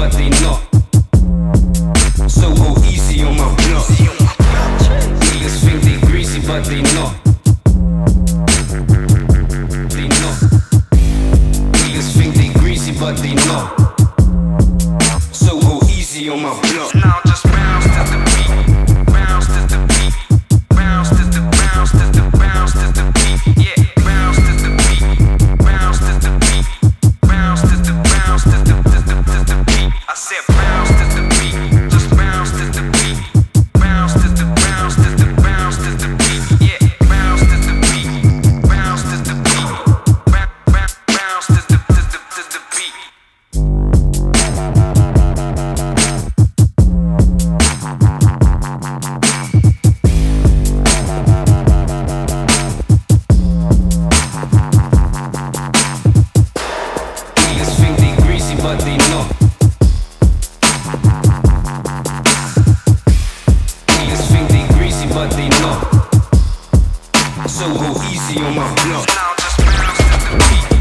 but they. So go easy on my block. Think they greasy, but they not. They not. Think they greasy, but they not. So easy on my block. nobody think they greasy, but they know. So go easy on my block. Now just bounce to the beat.